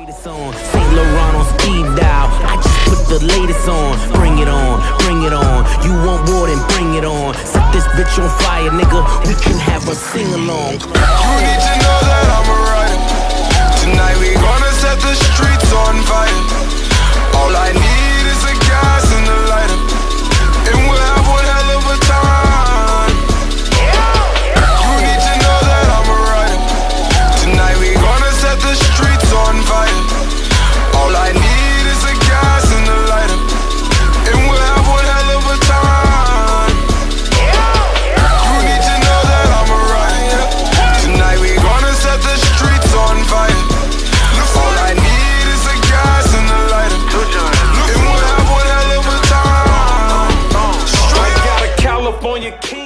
Greatest on Saint Laurent on speed dial. I just put the latest on. Bring it on, bring it on. You want more than bring it on. Set this bitch on fire, nigga. We can have a sing along. California on your king.